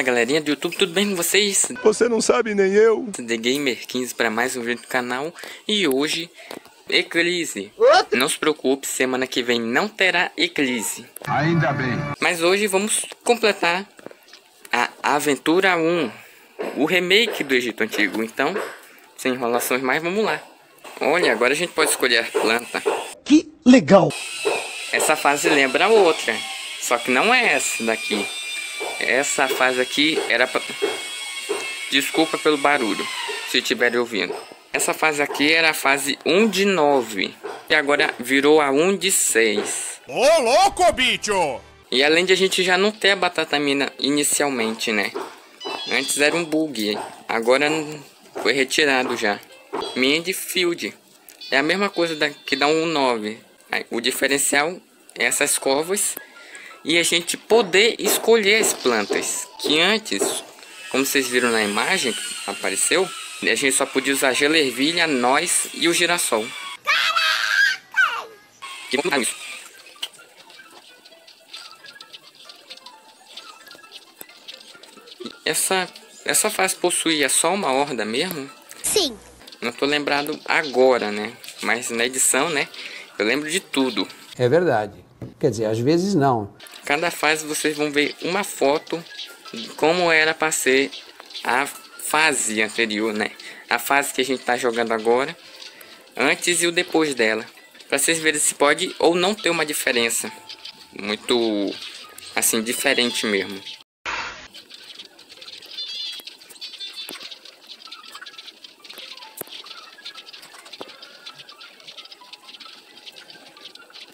Fala galerinha do YouTube, tudo bem com vocês? Você não sabe nem eu. The Gamer 15 para mais um vídeo do canal e hoje Eclipse. Não se preocupe, semana que vem não terá Eclipse. Ainda bem. Mas hoje vamos completar a Aventura 1, o remake do Egito Antigo. Então, sem enrolações mais, vamos lá. Olha, agora a gente pode escolher a planta. Que legal! Essa fase lembra a outra, só que não é essa daqui. Essa fase aqui era pra... Desculpa pelo barulho, se estiverem ouvindo. Essa fase aqui era a fase 1 de 9. E agora virou a 1 de 6. Ô, louco, bicho! E além de a gente já não ter a batata mina inicialmente, né? Antes era um bug. Agora foi retirado já. Field É a mesma coisa da, que dá um 9. O diferencial é essas covas e a gente poder escolher as plantas. Que antes, como vocês viram na imagem que apareceu, a gente só podia usar gelervilha, nós e o girassol. E vamos isso. Essa, essa fase possuía só uma horda mesmo? Sim. Não tô lembrado agora, né? Mas na edição, né? Eu lembro de tudo. É verdade. Quer dizer, às vezes não. Cada fase vocês vão ver uma foto de como era para ser a fase anterior, né? A fase que a gente tá jogando agora, antes e o depois dela. Para vocês verem se pode ou não ter uma diferença muito assim diferente mesmo.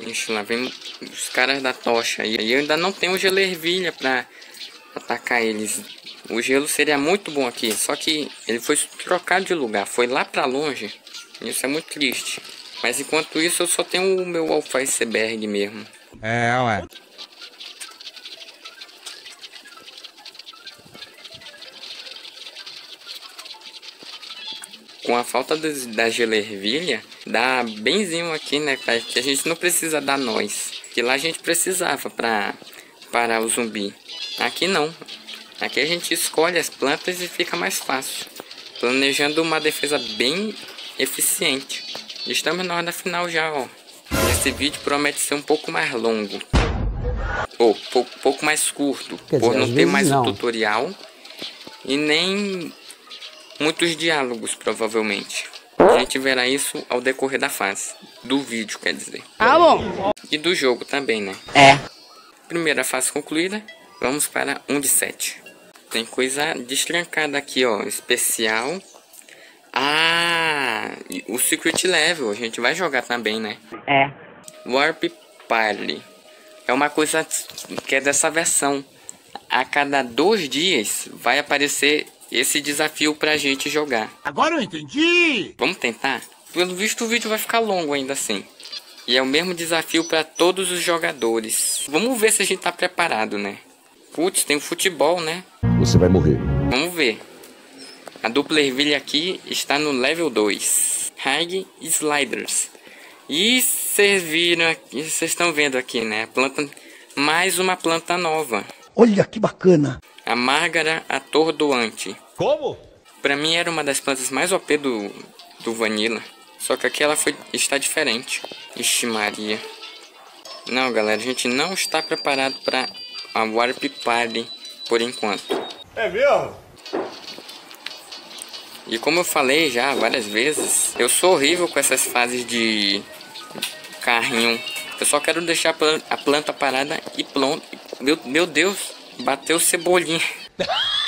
Ixi, lá vem os caras da tocha. E eu ainda não tenho gelervilha pra atacar eles. O gelo seria muito bom aqui. Só que ele foi trocado de lugar. Foi lá pra longe. Isso é muito triste. Mas enquanto isso eu só tenho o meu Alpha Iceberg mesmo. É, ué. com a falta da gelervilha, dá benzinho aqui, né? Que a gente não precisa dar nós. Que lá a gente precisava para para o zumbi. Aqui não. Aqui a gente escolhe as plantas e fica mais fácil. Planejando uma defesa bem eficiente. Estamos na hora final já, ó. Esse vídeo promete ser um pouco mais longo. Ou pouco, pouco mais curto. Por não ter mais o não. tutorial. E nem muitos diálogos, provavelmente. A gente verá isso ao decorrer da fase. Do vídeo, quer dizer. Tá bom. E do jogo também, né? É. Primeira fase concluída. Vamos para 1 de 7. Tem coisa destrancada aqui, ó. Especial. Ah, o Secret Level. A gente vai jogar também, né? É. Warp Party. É uma coisa que é dessa versão. A cada dois dias vai aparecer esse desafio pra gente jogar. Agora eu entendi! Vamos tentar? Pelo visto o vídeo vai ficar longo ainda assim. E é o mesmo desafio para todos os jogadores. Vamos ver se a gente tá preparado, né? Putz, tem o futebol, né? Você vai morrer. Vamos ver. A dupla ervilha aqui está no level 2. Hag Sliders. E vocês viram aqui, vocês estão vendo aqui, né? Planta, mais uma planta nova. Olha que bacana! A Márgara Atordoante. Como? Pra mim era uma das plantas mais OP do, do Vanilla. Só que aqui ela foi, está diferente. Ixi Maria. Não, galera, a gente não está preparado para a Warp Party por enquanto. É mesmo? E como eu falei já várias vezes, eu sou horrível com essas fases de carrinho. Eu só quero deixar a plan- a planta parada e pronto. Meu, meu Deus, bateu cebolinha.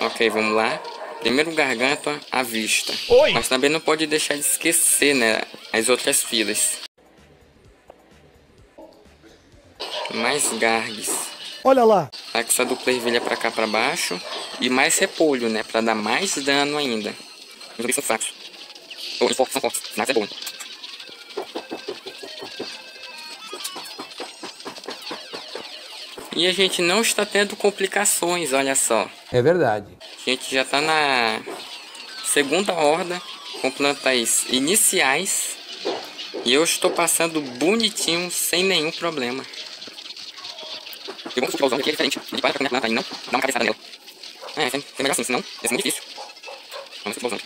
ok, vamos lá. Primeiro garganta à vista. Oi. Mas também não pode deixar de esquecer, né? As outras filas. Mais gargues. Olha lá! Tá com essa dupla ervilha pra cá pra baixo. E mais repolho, né? Pra dar mais dano ainda. Os zumbis são fracos. Ou eles são fortes. Nada é bom. E a gente não está tendo complicações, olha só. É verdade. A gente já tá na segunda horda com plantas iniciais. E eu estou passando bonitinho, sem nenhum problema. E o zombie aqui é diferente. Ele para planta e não dá uma cabeçada nela. É, é melhor assim, senão é muito difícil. Vamos supor o zombie.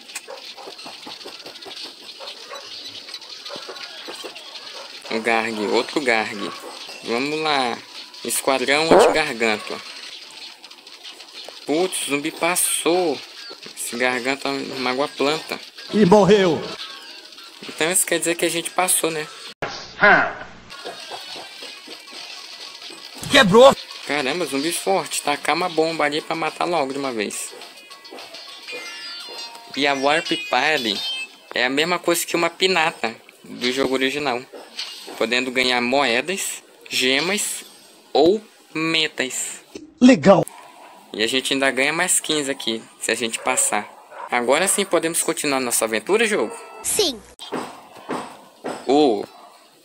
Um Garg, outro Garg. Vamos lá. Esquadrão anti-garganta. Putz, o zumbi passou. Esse garganta magoa a planta. E morreu. Então isso quer dizer que a gente passou, né? Quebrou. Caramba, zumbi forte. Tacar uma bomba ali pra matar logo de uma vez. E a Warp Party é a mesma coisa que uma pinata do jogo original. Podendo ganhar moedas, gemas ou metas. Legal. E a gente ainda ganha mais 15 aqui, se a gente passar. Agora sim podemos continuar nossa aventura, jogo? Sim. Oh,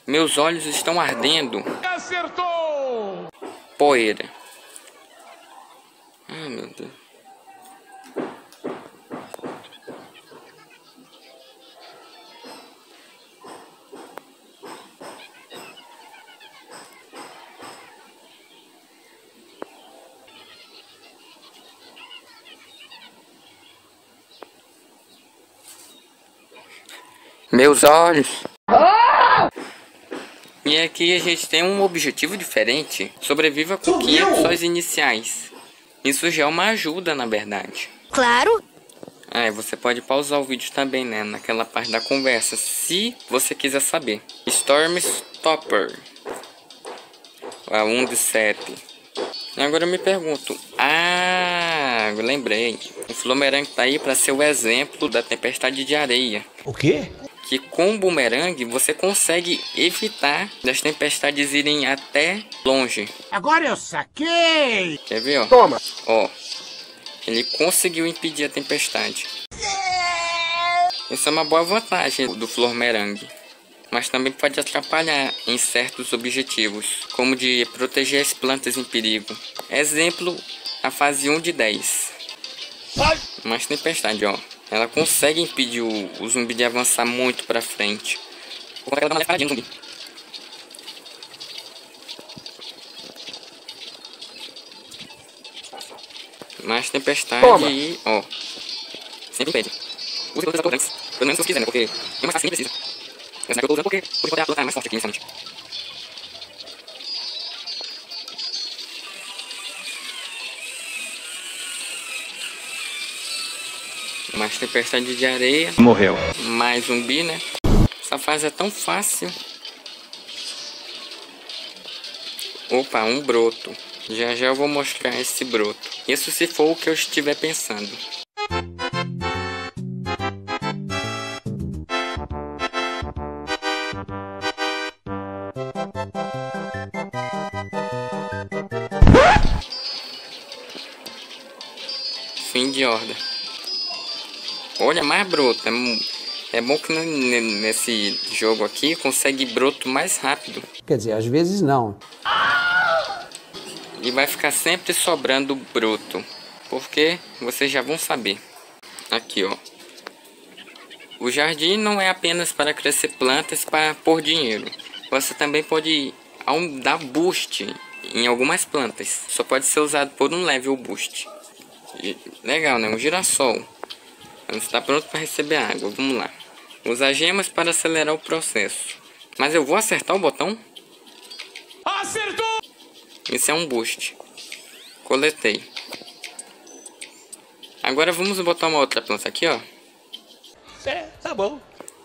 meus olhos estão ardendo. Acertou! Poeira. Ai, meu Deus. Meus olhos. E aqui a gente tem um objetivo diferente. Sobreviva com 500 sóis iniciais. Isso já é uma ajuda, na verdade. Claro. Ah, e você pode pausar o vídeo também, né? Naquela parte da conversa, se você quiser saber. Storm Stopper. A 1 de 7. E agora eu me pergunto. Ah, lembrei. O Flumerang tá aí para ser o exemplo da tempestade de areia. O quê? Que com o boomerang você consegue evitar das tempestades irem até longe. Agora eu saquei! Quer ver, ó? Toma! Ó, ele conseguiu impedir a tempestade. Isso é uma boa vantagem do Flormerang. Mas também pode atrapalhar em certos objetivos, como de proteger as plantas em perigo. Exemplo, a fase 1 de 10. Mais tempestade, ó. Ela consegue impedir o, o zumbi de avançar muito pra frente. Vou colocar ela dar uma levadinha no zumbi. Mais tempestade Toma. e... ó. Sempre impede. Use todos os atorantes. Pelo menos se você quiser, né? Porque mais fácil nem precisa. Essa que eu tô usando porque por poder a planta é mais forte aqui inicialmente. Mais tempestade de areia. Morreu. Mais zumbi, né? Essa fase é tão fácil. Opa, um broto. Já já eu vou mostrar esse broto. Isso se for o que eu estiver pensando. Fim de horda. Olha, mais broto. É, é bom que ne- ne- nesse jogo aqui consegue broto mais rápido. Quer dizer, às vezes não. E vai ficar sempre sobrando broto. Porque vocês já vão saber. Aqui, ó. O jardim não é apenas para crescer plantas para pôr dinheiro. Você também pode dar boost em algumas plantas. Só pode ser usado por um level boost. Legal, né? Um girassol. Está pronto para receber água. Vamos lá. Usar gemas para acelerar o processo. Mas eu vou acertar o botão? Acertou! Isso é um boost. Coletei. Agora vamos botar uma outra planta aqui, ó. É, tá bom.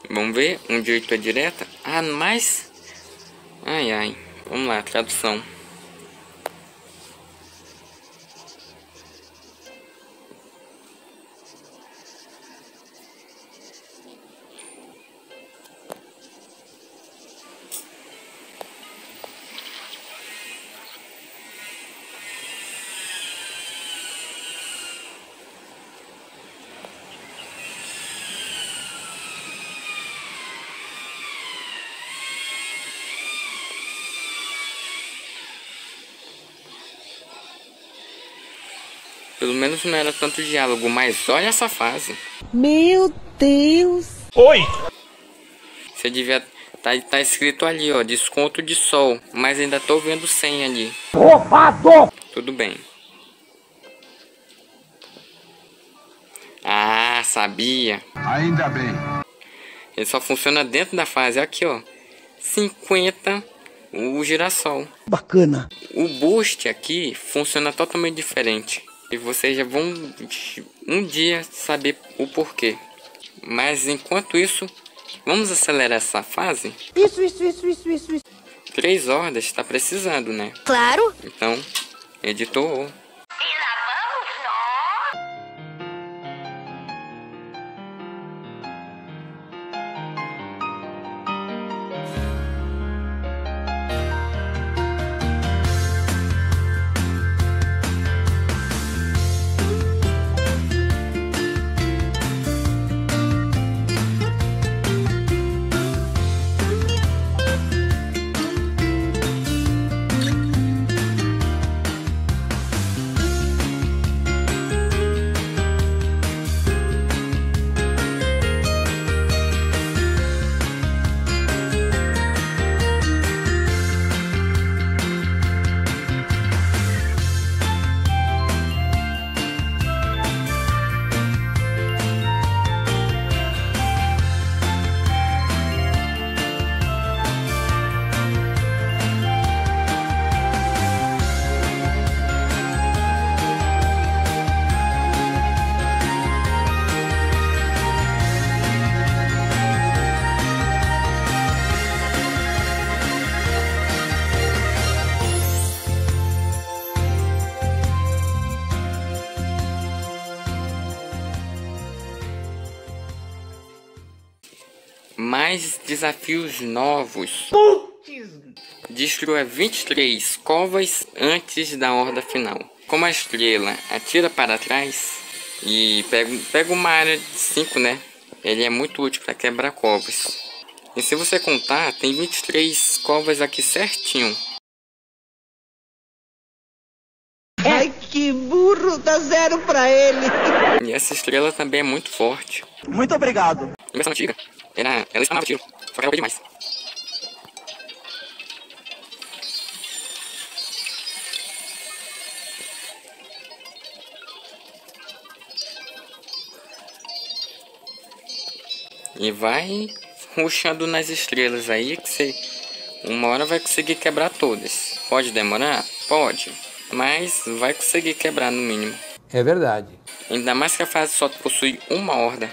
Vamos ver. Um de 8 é direta. Ah, mais. Ai, ai. Vamos lá, tradução. Pelo menos não era tanto diálogo, mas olha essa fase. Meu Deus. Oi! Você devia Tá, tá escrito ali, ó, desconto de sol. Mas ainda tô vendo 100 ali. Roubado! Tudo bem. Ah, sabia. Ainda bem. Ele só funciona dentro da fase. Aqui, ó. 50 o girassol. Bacana. O boost aqui funciona totalmente diferente. E vocês já vão um dia saber o porquê. Mas enquanto isso, vamos acelerar essa fase? Isso, isso, isso, isso, isso, isso. Três hordas está precisando, né? Claro. Então, editor. Mais desafios novos. Destrua 23 covas antes da horda final. Como a estrela atira para trás e pega, pega uma área de 5, né? Ele é muito útil para quebrar covas. E se você contar, tem 23 covas aqui certinho. Burro, dá zero pra ele. E essa estrela também é muito forte. Muito obrigado. Em versão antiga, ela, ela spamava tiro, só que ela demais. E vai ruxando nas estrelas aí que você uma hora vai conseguir quebrar todas. Pode demorar? Pode. Mas vai conseguir quebrar no mínimo. É verdade. Ainda mais que a fase só possui uma horda.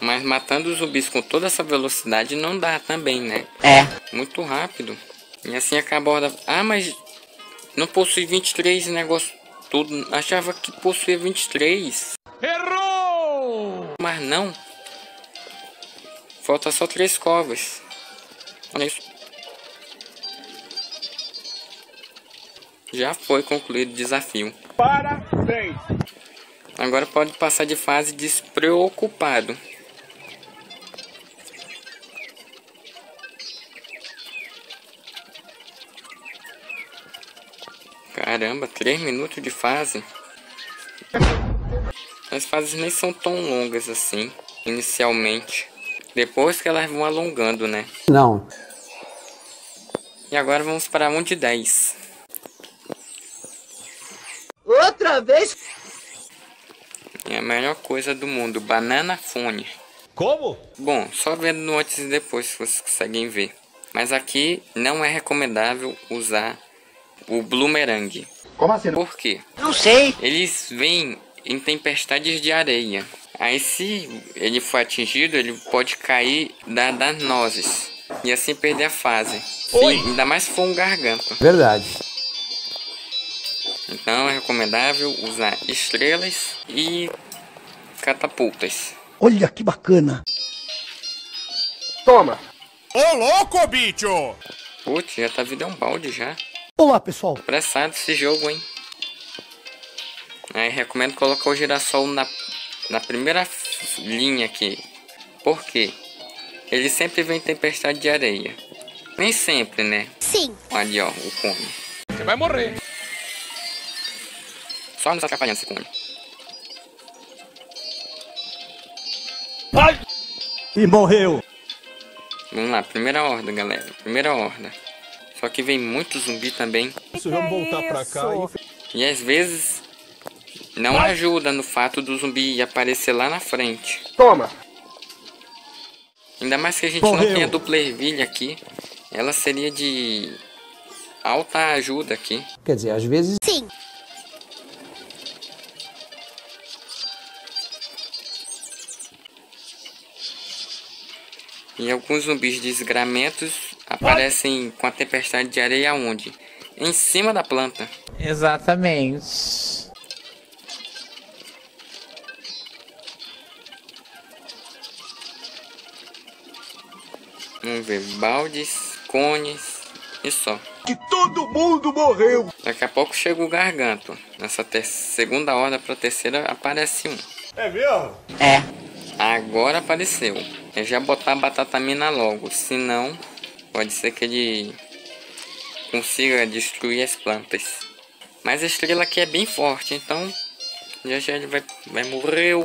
Mas matando os zumbis com toda essa velocidade não dá também, né? É. Muito rápido. E assim acaba a horda. Ah, mas não possui 23 negócio tudo. Achava que possuía 23. Errou! Mas não. Falta só três covas. Olha isso. Já foi concluído o desafio. Parabéns! Agora pode passar de fase despreocupado. Caramba, 3 minutos de fase. As fases nem são tão longas assim, inicialmente. Depois que elas vão alongando, né? Não. E agora vamos para 1 de 10. Outra vez. É a melhor coisa do mundo, Banana Fone. Como? Bom, só vendo no antes e depois se vocês conseguem ver. Mas aqui não é recomendável usar o Bloomerang. Como assim? Por quê? Não sei. Eles vêm em tempestades de areia. Aí se ele for atingido, ele pode cair da, das nozes. E assim perder a fase. Oi. Sim, ainda mais se for um garganto. Verdade. Então é recomendável usar estrelas e catapultas. Olha que bacana. Toma! Ô louco, bicho! Putz, já tá vindo um balde já. Olá, pessoal. Apressado esse jogo, hein? Aí recomendo colocar o girassol na, na primeira linha aqui. Por quê? Ele sempre vem em tempestade de areia. Nem sempre, né? Sim. Ali, ó, o cone. Você vai morrer. Só nos atrapalhando esse cone. Ai! E morreu. Vamos lá, primeira horda, galera. Primeira horda. Só que vem muito zumbi também. Isso, vamos voltar pra cá E às vezes não ajuda no fato do zumbi aparecer lá na frente. Toma! Ainda mais que a gente Morreu. não tem a dupla ervilha aqui. Ela seria de alta ajuda aqui. Quer dizer, às vezes. E alguns zumbis desgramentos aparecem com a tempestade de areia onde? Em cima da planta. Exatamente. Vamos ver, baldes, cones e só. Que todo mundo morreu! Daqui a pouco chega o garganto. Nessa ter- segunda horda pra terceira aparece um. É mesmo? Agora apareceu. É já botar a batata mina logo, senão pode ser que ele consiga destruir as plantas. Mas a estrela aqui é bem forte, então já já ele vai, vai morrer.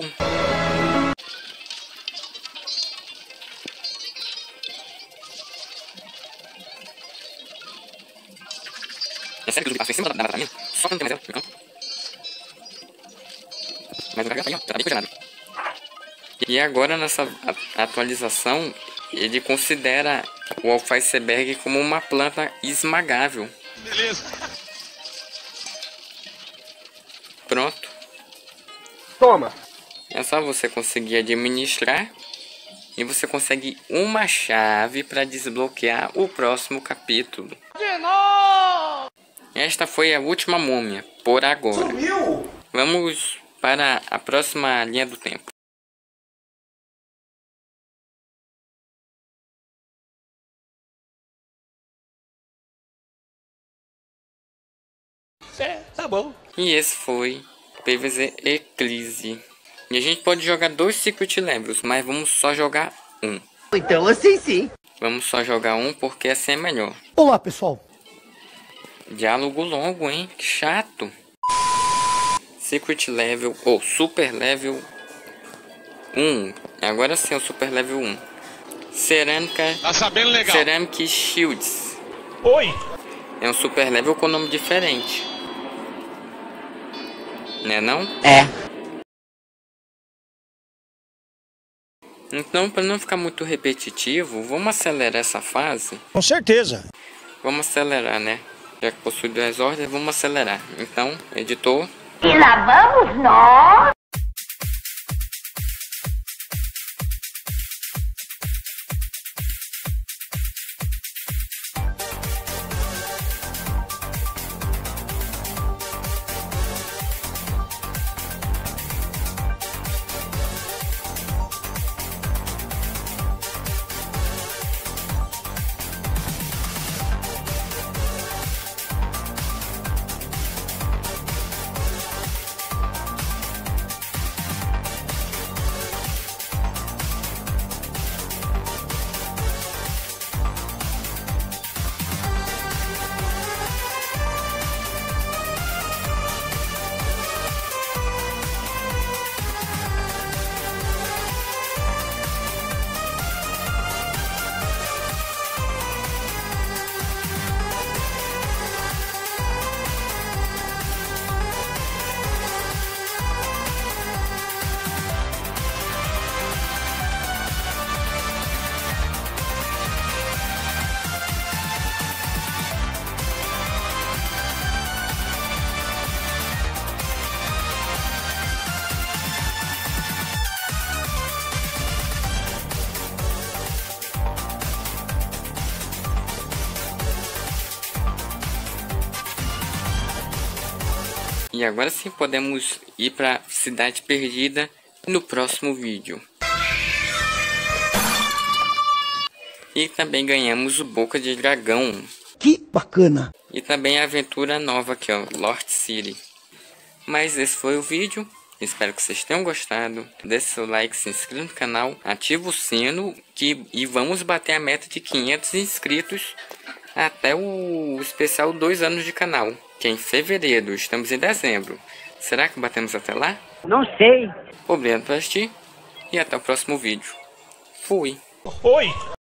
É sério que o passou em cima da da? Só não tem mais ela, não. Mas o garganta aí, ó, já tá bem cuidado. E agora nessa atualização, ele considera o alfaceberg como uma planta esmagável. Beleza. Pronto. Toma! É só você conseguir administrar e você consegue uma chave para desbloquear o próximo capítulo. Esta foi a última múmia, por agora. Vamos para a próxima linha do tempo. É, tá bom. E esse foi PVZ Eclipse. E a gente pode jogar dois Secret Levels, mas vamos só jogar um. Então assim sim. Vamos só jogar um porque assim é melhor. Olá, pessoal. Diálogo longo, hein? Que chato. Secret Level ou Super Level 1. Agora sim é o Super Level 1. Cerâmica. Tá sabendo legal. Ceramic Shields. Oi! É um Super Level com nome diferente. Né não? É. Então, para não ficar muito repetitivo, vamos acelerar essa fase. Com certeza. Vamos acelerar, né? Já que possui duas ordens, vamos acelerar. Então, editor, E lá vamos nós. E agora sim podemos ir para Cidade Perdida no próximo vídeo. E também ganhamos o Boca de Dragão. Que bacana. E também a aventura nova aqui, ó, Lord City. Mas esse foi o vídeo. Espero que vocês tenham gostado. Deixe seu like, se inscreva no canal, ativa o sino que, e vamos bater a meta de 500 inscritos até o especial 2 anos de canal, que é em fevereiro. Estamos em dezembro. Será que batemos até lá? Não sei. Obrigado por assistir e até o próximo vídeo. fui. Oi.